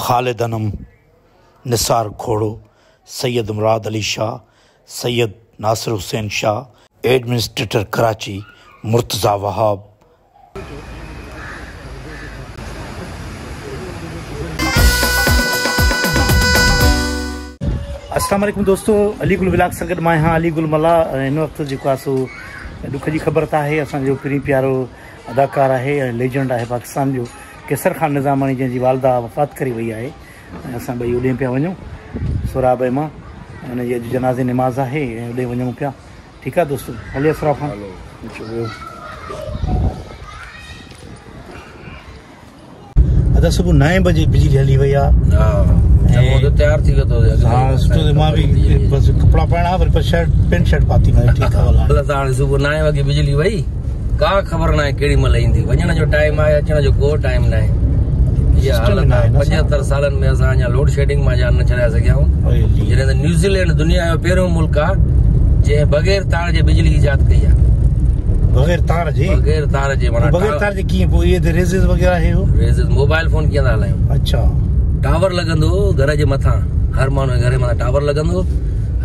ख़ालिद अनम निसार खोड़ो, सैयद मुराद अली शाह, सैयद नासिर हुसैन शाह, एडमिनिस्ट्रेटर कराची, मुर्तज़ा वहाब। वालेकुम दोस्तों अली गुल ब्लाक सां गॾु माँ आहियाँ अली गुल मला हिन वक़्तु सो ॾुख जी ख़बर त आहे असांजो प्री प्यारो अदाकार ऐं लेजेंड आहे पाकिस्तान जो। ڪيسر خان نزاماني جنهن جي والدا وفات ڪري وئي آهي. ۽ اسان ٻئي هوڏي پيا وڃون. سوراب مان ۽ هن جي اڄ جنازي نماز آهي ۽ هوڏي وڃون پيا. ٺيڪ آهي دوستو هلي اسرا کان ادا صبح نئي بجي بجلي هلي وئي آهي. تيار ٿي ويو مان به بس ڪپڙا پائڻا وري پر شرٽ پينٽ شرٽ پاتي ٺيڪ آهي ڀلا الله تالا صبح نوي وڳي بجلي وئي ڪا خبر نه آهي ڪيڏي مهل ايندي وڃڻ جو ٽائيم آهي اچڻ جو ڪو ٽائيم نه آهي اها حالت آهي پنجهتر سالن ۾ اسان اڃا لوڊ شيڊنگ مان جان نه ڇڏائي سگهيا آهيون. جڏهن ته نيوزيلينڊ دنيا جو پهريون ملڪ آهي جنهن بغير تار جي بجلي ايجاد ڪئي آهي بغير تار جي بغير تار جي معنيٰ بغير تار جي ڪيئن پوءِ اهي ريزس وغيره هي هو ريز موبائل فون ڪيئن ٿا هلايون اڇا ٽاور لڳندو گهر جي مٿان هر ماڻهو جي گهر جي مٿان ٽاور لڳندو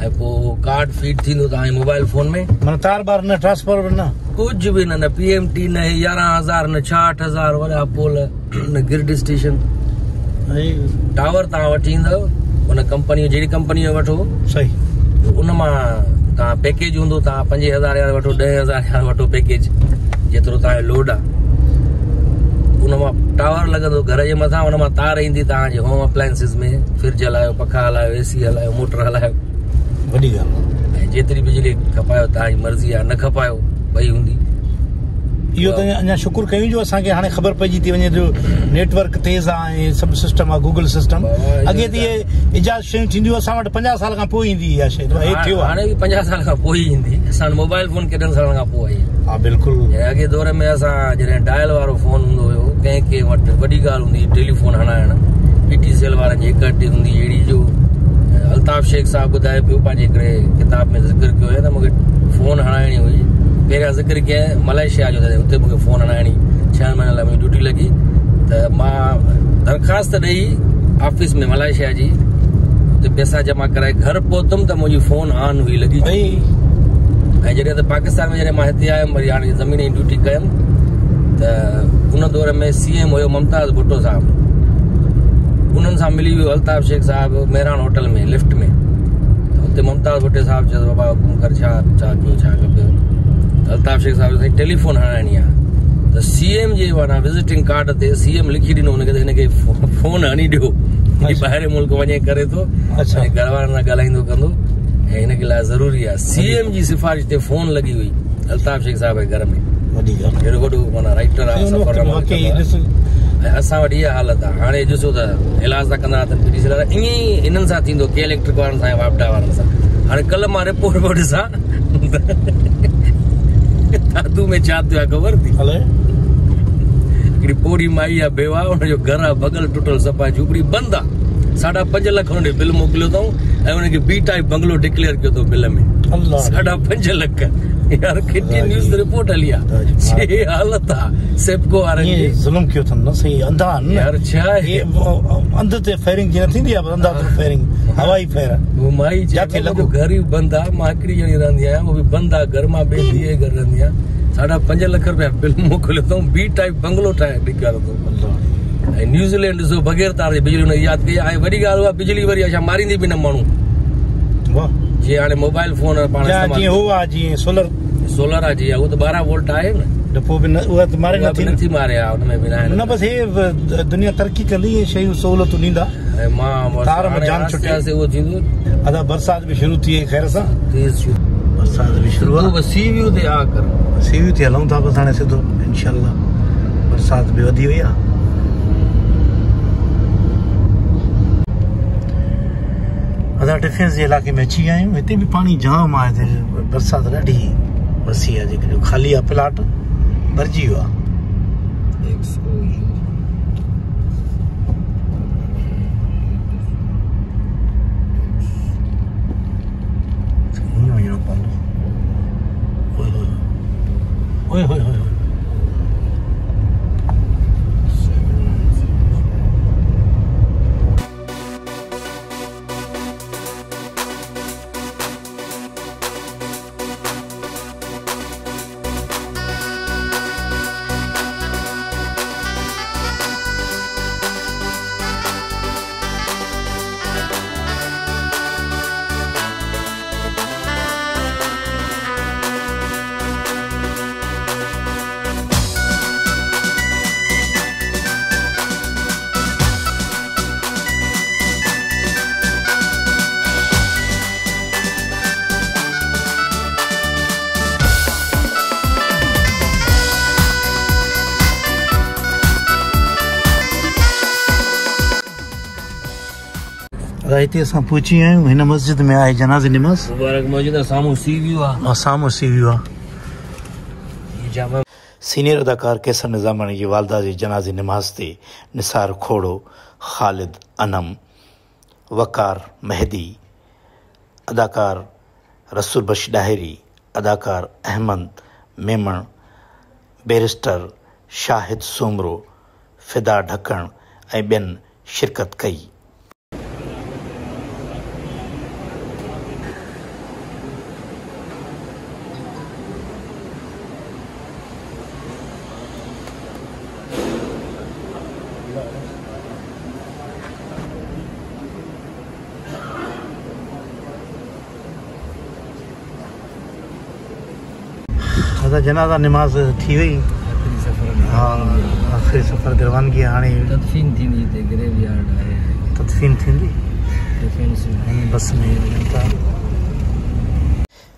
۽ پوءِ ڪارڊ فيڊ ٿيندو توهان جي موبائل فون ۾. معنيٰ تار بار نه ٽرانسفر نه. ڪجهه به نه نه پيئيمٽي نه يارهن هزار نه ڇاهٺ هزار وڏا پول نه گرڊ اسٽيشن ٽاور توهان وٺي ايندو ان ڪمپني جهڙي ڪمپني جو وٺو صحيح. ان مان توهان پيڪيج هوندو توهان پنجي هزار جا وٺو ڏهه هزار جا وٺو پيڪيج جيترو توهان جو لوڊ آهي ان مان ٽاور لڳندو گهر جي مٿان ان مان تار ايندي توهان جي هوم اپلاينسس ۾ فرج هلايو پکا هلايو اي سي هلايو موٽر هلايو وڏي ڳالهه ۽ جيتري بجلي کپايو توهان جي مرضي آهي نه کپايو ٻئي هوندي. اهو ته اڃا شڪر ڪيون جو اسان کي هاڻي خبر پئجي ٿي وڃي جو نيٽ ورڪ تيز آهي ۽ سڀ سسٽم آهي گوگل سسٽم بابا، اڳي ته اهي اجاز شيون ٿينديون اسان وٽ پنجاهه سال کان پوءِ ايندي اها شيءِ. هي ٿيو آهي. هاڻي به پنجاهه سال کان پوءِ ئي ايندي. اسان وٽ موبائل فون ڪيڏن سالن کان پوءِ آئي آهي. ها بلڪل. ۽ اڳي دور ۾ اسان جڏهن ڊائل وارو فون هوندو هيو ڪنهن ڪنهن وٽ وڏي ڳالهه هوندي هئي ٽيليفون هڻائڻ. پيٽيسيئيل وارن جي هڪ اٽي هوندي اهڙي جو الطاف شيخ صاحب ٻڌائي پيو پنهنجي هڪڙي ڪتاب ۾ ذڪر ڪيو ته مون کي فون هڻائڻي هئي. پهريان ذڪر ڪيئين ملائيشيا جو ته هتي مون کي فون هڻائڻي ڇهن مهينن لاءِ منهنجي ڊيوٽي لڳي. ته مان درخواست ڏيئي آفيس ۾ ملائيشيا جي هتي پئسا جمع ڪرائي گهر پهتم ته منهنجي فون آن هئي لڳي ۽ جڏهن ته پاڪستان ۾ جڏهن مان هتي آيم وري هاڻي زمين جي ڊيوٽي ڪيم ته ان دور ۾ سي ايم هيو ممتاز ڀٽو صاحب انهن سان ملي ويو الطاف شيخ صاحب ميهران هوٽل ۾ لفٽ ۾. ته هتي ممتاز ڀٽي صاحب چيو بابا حڪم ڪر ڇا ڇا ڪيو ڇا کپي؟ الطاف شيخ صاحب سائين ٽيليفون هڻائڻي آهي. ته سي ايم جي معنيٰ وزٽنگ ڪارڊ تي سي ايم لکي ڏنو هن کي ته هن کي فون هڻي ڏيو. ٻاهر ملڪ وڃي ڪري ٿو. ۽ گهر وارن سان ڳالهائيندو ڪندو ۽ هن کي لاءِ ضروري آهي. سي ايم جي سفارش تي فون لڳي هئي الطاف شيخ صاحب جي گهر ۾. هيڏو وڏو معنيٰ رائيٽر آهي ऐं असां वटि इहा हालत आहे। हाणे ॾिसो त इलाज था कंदा त पीटीसी ईअं ई हिननि सां थींदो के इलेक्ट्रिक वारनि सां वापडा वारनि सां। हाणे कल्ह माँ रिपोर्ट पियो ॾिसां। थादू में छा थियो आहे ख़बर थी? हले। हिकिड़ी पोड़ी माई आहे बेवा हुनजो घर आहे बगल टुटल सफ़ा झूपड़ी बंदि आहे। साढा पंज लख हुन बिल मोकिलियो अथऊं ऐं हुनखे बी टाइप बंगलो डिक्लेयर कयो अथऊं बिल में। साढा पंज लख। यार कितनी हाँ न्यूज़ रिपोर्ट लिया। हाँ ये हालत था सबको आ रही है। जुल्म क्यों था ना? सही अंधा यार छा ये अंदर ते फायरिंग जी थी दिया अंधा तो फायरिंग हवाई फायर वो माई जाके लगो। गरीब बंदा माकड़ी जणी रहंदी आया वो भी बंदा घर माँ बेटी है घर रहंदी आ साढ़ा पंज लख रुपया बिल मोकिलियो अथऊं बी टाइप बंगलो ठाहे ॾेखारियो अथऊं ऐं न्यूज़ीलैंड ॾिसो बग़ैर तार जी बिजली हुन यादि कई आहे वॾी ॻाल्हि उहा बिजली वरी छा अच्छा, मारींदी बि न माण्हू वाह। جيئن هاڻي موبائل فون پاڻ جيئن آهي جيئن سولر سولر آهي جيئن اهو ته ٻارهن وولٽ آهي نه پوءِ به نه اها ته ماري نٿي نٿي ماري ها هن ۾ به نه آهي نه بس هي به- دنيا ترقي ڪندي اهي شيون سهوليتون ڏيندا ۽ مان تار ۾ هاڻي جان آهستي ڇٽي. آهستي اهو ٿيندو ادا برسات به شروع ٿي وئي خير سان تيز ٿيو برسات به شروع تون آهي بس سي ويو تي آ ڪر سيويون ٿي هلون ٿا بس هاڻي سڌو انشا برسات به وڌي وئي آهي अदा डिफेंस जे इलाइक़े में अची विया आहियूं हिते बि पाणी जाम आहे हिते बरसाति ॾाढी वसी आहे जेके जो ख़ाली आहे प्लाट भरिजी वियो आहे वञिणो पवंदो اوئي هوئي اوئي هوئي هوئي هوئي دادا هتي اسان پهچي ويا آهيون هن مسجد ۾ آهي جناز نماز مبارڪ موجود آهي سامهون سي ويو آهي. اور سامهون سي ويو آهي. هيءَ جامع سينيئر اداڪار ڪيسر نزاماني جي والدا جي جنازي نماز تي نسار کوڙو خالد انم وڪار مهندي اداڪار رسول بش ڊاهري اداڪار احمد ميمڻ بيرسٽر شاهد سمرو فدا ڍڪڻ ۽ ٻين شرڪت ڪئي दादा जनाज़ा निमाज़ थी वई। आख़िरी हा आख़िरी सफ़र हाणे। तदफीन थींदी हिते ग्रेव यार्ड आहे। तदफीन थींदी? बस में वञनि था।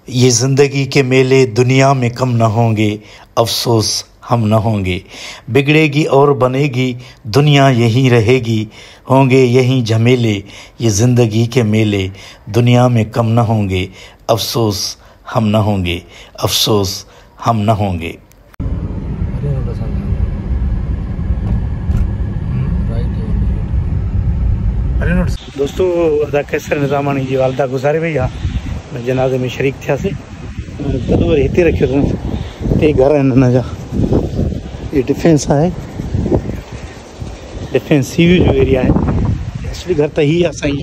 ये ज़िंदगी के मेले दुनिया में कम न होंगे अफसोस हम न होंगे। बिगड़ेगी और बनेगी दुनिया यहीं रहेगी। होंगे यहीं झमेले ये ज़िंदगी के मेले दुनिया में कम न होंगे अफसोस हम न होंगे अफसोस हम न होंगे। सां दोस्तों अदा कैसर निज़ामानी जी वालदा गुज़ारे वई आहे जनाज़े में शरीक थियासीं कॾहिं वरी हिते रखियो अथऊं टे घर आहिनि हिन जा। इहे डिफेंस आहे डिफेंस सी जो एरिया आहे असली घर त ही आहे साईं।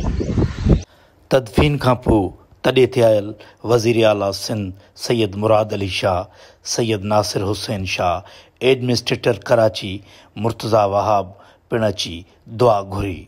तदफीन खां पोइ तॾहिं थियल वज़ीर आला सिंध सैयद मुराद अली शाह, सैयद नासिर हुसैन शाह, एडमिनिस्ट्रेटर कराची मुर्तज़ा वहाब पिण अची दुआ घुरी।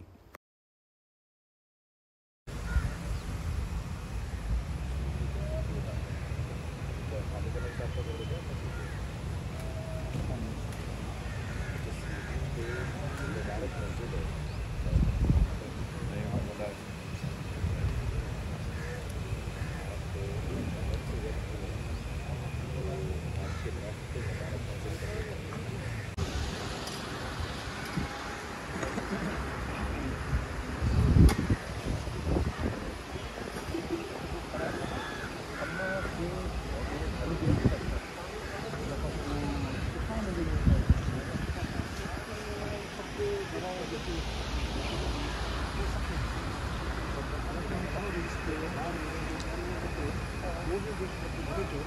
this individual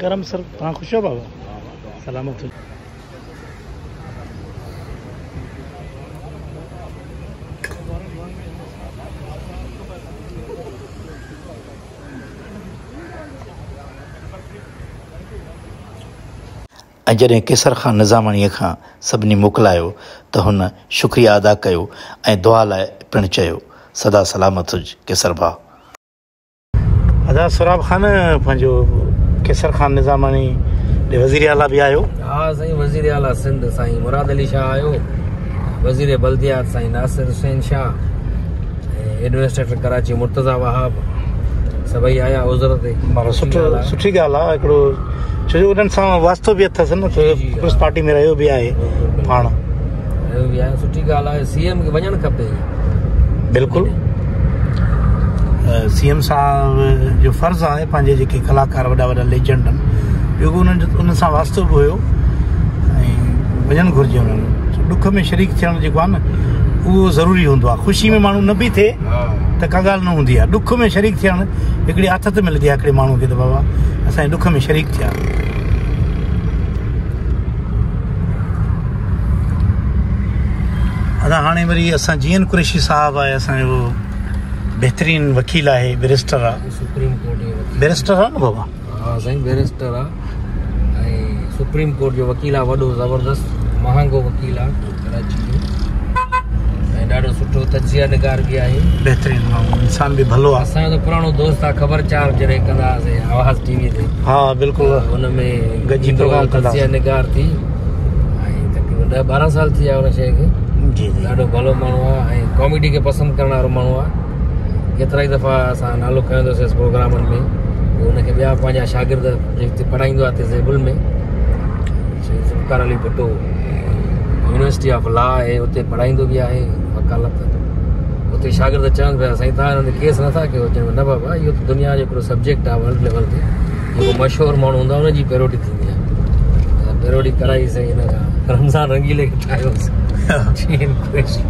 करम सर तव्हां ख़ुशि आहियो बाबा सलामत हुजो। ऐं केसर खान निज़ामाणीअ खां सभिनी मोकिलायो, त हुन शुक्रिया अदा ऐं दुआ चयो, सदा सलामत हुज, केसर भाउ ادا سراب خان پنهنجو ڪيسر خان نزاماڻي ڏي وزير اعليٰ به آيو. ها سائين وزير اعليٰ سنڌ سائين مراد علي شاهه آيو. وزير بلديات سائين ناصر حسين شاهه ۽ ايڊمنسٽريٽر ڪراچي مرتضيٰ وهاب سڀئي آيا ازر تي. معنيٰ سٺو سٺي ڳالهه آهي. هڪڙو ڇو جو انهن سان واستو به اٿس نه ڇو جي، جي، پوليس ها. پارٽي ۾ رهيو به آهي پاڻ. رهيو به آهي سٺي ڳالهه آهي. سيئيم کي وڃڻ کپي. بلڪل سي ايم صاحب جو فرض آهي پنهنجي جيڪي ڪلاڪار وڏا وڏا ليجينڊ آهن ٻيو به انهن جو ان سان واستو به هيو ۽ وڃڻ گهرجي انهن ڏک ۾ شريڪ ٿيڻ جيڪو آهي نه اهو ضروري هوندو آهي خوشي ۾ ماڻهو نه به ٿئي ته ڪا ڳالهه نه هوندي آهي ڏک ۾ شريڪ ٿيڻ هڪڙي آٿت ملندي آهي هڪڙي ماڻهو کي ته بابا اسان جي ڏک ۾ شريڪ ٿيا دادا هاڻي وري اسان جيئن ڪريشي صاحب آهي اسان جو بهترين وڪيل آهي بيرسٽر آهي سپريم ڪورٽ بيرسٽر آهي نه بابا؟ ها سائين بيرسٽر آهي ۽ سپريم ڪورٽ جو وڪيل آهي وڏو زبردست مهانگو وڪيل آهي ڪراچي. جو ۽ ڏاڍو سٺو تجيا نگار به آهي. بهترين ماڻهو انسان به ڀلو آهي. اسان جو ته پراڻو دوست آهي خبرچار جڏهن ڪندا هئاسين آواز ٽي وي تي. ها بلڪل. هن ۾ گڏجي پروگرام تجيا نگار ٿي. ۽ تقريبن ڏهه ٻارهن سال ٿي ويا هن شيءِ کي. ڏاڍو ڀلو ماڻهو آهي ۽ ڪاميڊي کي پسند ڪرڻ وارو ماڻهو آهي ڪيترا ئي دفعا اسان نالو کنيو پروگرامن ۾. هن کي ٻيا پنهنجا شاگرد جيڪي پڙهائيندو آهي هتي زيبل ۾. Shri Zulfikar Ali Bhutto university of law آهي اتي پڙهائيندو به آهي وڪالت. اتي شاگرد چون پيا سائين توهان هن ڪيس نٿا ڪيو. چون نه بابا اهو ته دنيا جو هڪڙو سبجيڪٽ آهي ورلڊ ليول تي. جيڪو مشهور ماڻهو هوندو آهي هن جي پيروڊي ٿيندي آهي. پيروڊي ڪرائيسين هن کان. رمضان رنگيلي کي ٺاهيوسين جيئن ڪريشي.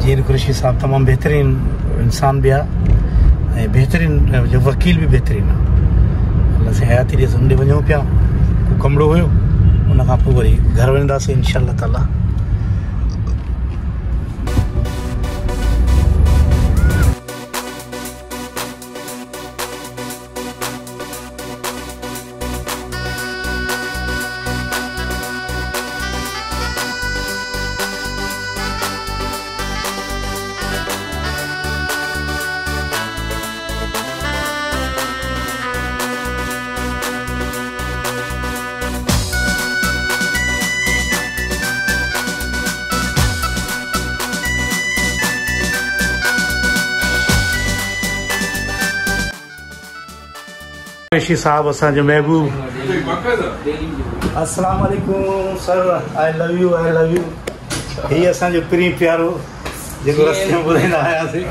جيئن ڪريشي صاحب تمام بهترين انسان به آهي ۽ بهترين جو وڪيل به بهترين آهي حياتي سنڊي وڃون پيا ڪمرو هيو ان کان پوءِ وري گهر وينداسين انشا تالا ڪريشي صاحب اسان جو محبوب. اسلام واليڪم سر آئي لو يو آئي لو يو هيءَ اسان جو پري پيارو جيڪو رستي ۾ ٻڌائيندا آياسين.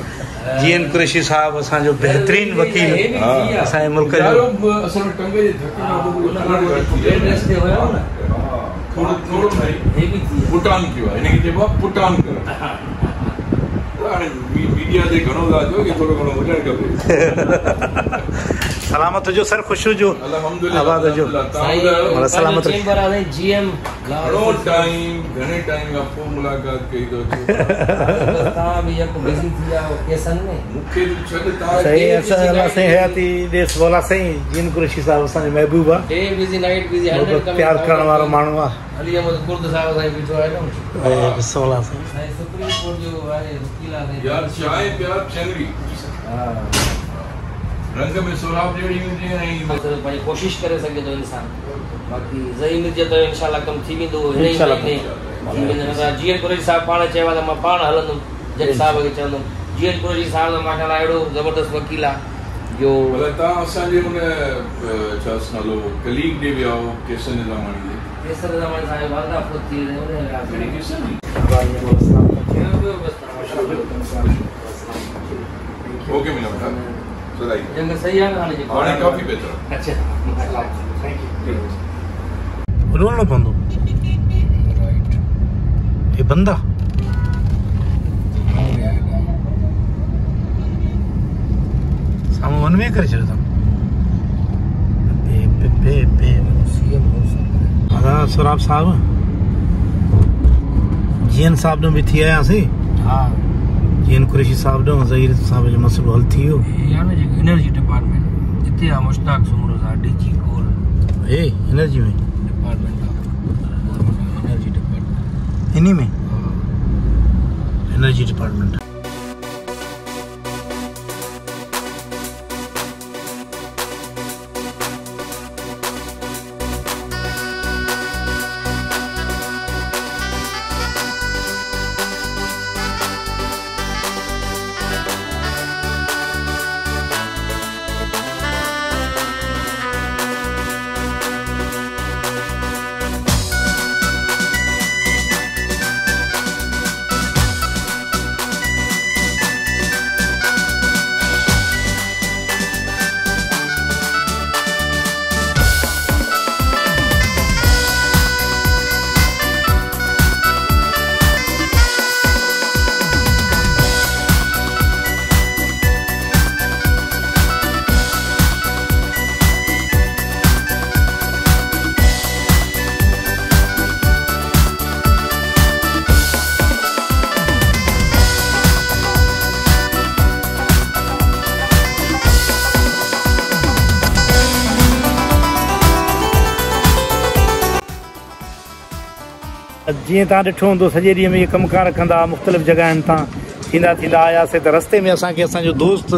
جيئن ڪريشي صاحب اسان جو بهترين وڪيل اسان جي ملڪ جو. اصل ۾ ٽنگي جي ڌڪي کان پوءِ ٿورو ٿورو نهين پٽان ڪيو آهي هن کي چئبو آهي پٽان ڪرڻ هاڻي مي- ميڊيا تي گهڻو ٿا چئو ڪه ٿورو گهڻو هجڻ کپي سلامت هجو سر خوش هجو آباد هجو سلامت جيئيم گهڻو ٽائيم گهڻي ٽائيم کان پوءِ ملاقات ڪئي ٿو توهان به يڪو بزي ٿي ويا ڪيسن ۾ مون کي ڇڏ توهان صحيح اسان اسان جي حياتي ڏيس بولا سائين جين ڪريشي صاحب اسان جو محبوب آهي ڊي بزي نائيٽ بزي پيار ڪرڻ وارو ماڻهو آهي علي احمد ڪرد صاحب سائين بيٺو آهي نه سولا سائين سائين سپريم ڪورٽ جو آهي وڪيل آهي يار چانهه پيار ها رنگ ۾ سراب جهڙي ۽ بس پنهنجي ڪوشش ڪري سگهي ٿو انسان. باقي زئي مرج ته انشالا ڪم ٿي ويندو جيئن ڪريشي صاحب پاڻ چيو آهي ته مان پاڻ هلندم جج صاحب کي چوندم جيئن ڪريشي صاحب ته ماشالا اهڙو زبردست وڪيل آهي جو توهان اسان جي هن ڇا نالو ڪليگ ڏي ويا هو ڪيسر نزاماڻي جي. ڪيسر زماني صاحب واعدا فت ٿي ويا؟ اوڪي ملا بيٽا रोलनो पवंदो बंदा। वन जी एन साहिब ॾांहुं बि जीअन कुरेशी साहब दो ज़हीर साहब जो मसइलो हल थी वियो जे एनर्जी डिपार्टमेंट जिते आहे मुश्ताक सुमरो सा डीजी कोल। हे एनर्जी में? डिपार्टमेंट आहे एनर्जी डिपार्टमेंट इन्ही में? एनर्जी डिपार्टमेंट جيئن توهان ڏٺو هوندو سڄي ڏينهن ۾ اهي ڪم ڪار ڪندا مختلف جڳهين تان ٿيندا ٿيندا آياسين ته رستي ۾ اسان کي اسان جو دوست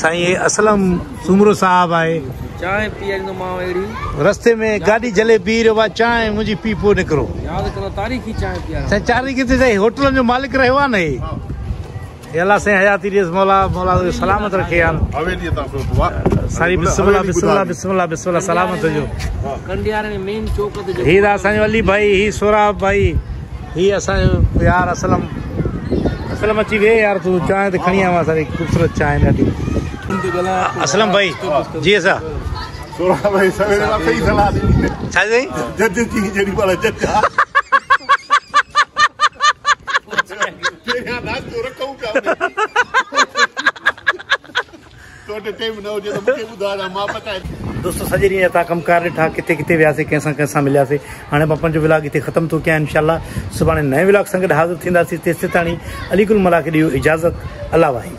سائين اسلم سومرو صاحب آهي. چانهه پيئاريندو مان اهڙي. رستي ۾ گاڏي جلي پي رهيو آهي چانهه منهنجي پي پوءِ نڪرو. ياد ڪندو تاريخي چانهه پيارڻ سائين چاري ڪٿي سائين هوٽلن جو مالڪ رهيو آهي نه هي هي الله سائين حياتي ڏيس مولا مولا سلامت رکي حال حويلي تان پيو پوءِ آهي ساري بسملاهه بسملاهه بسملاهه بسملاهه سلامت جو ڪنڊياري ۾ مين چوڪ تي هي ته اسان جو علي ڀائي هي سوراب ڀائي هي اسان جو يار اسلم اسلم اچي وي يار تون چانهه ته کڻي آوان اسان جي خوبصورت چانهه ڏاڍي اسلم ڀائي جي اسان سورا ڀائي سويري کان صحيح صلاح ڏني ڇا سائين جج جي جيڏي مهل جج آهي پهريان ناشتو رکون پيا دوستو سڄي ڏينهن توهان ڪم ڪار ڏٺا ڪٿي ڪٿي وياسين ڪنهن سان ڪنهن سان ملياسين هاڻي مان پنهنجو ولاگ هتي ختم ٿو ڪيان انشالا سڀاڻي نئي ولاگ سان گڏ حاضر ٿينداسين تيس تاڻي اليڪل ملا کي ڏيو اجازت الله ڀائي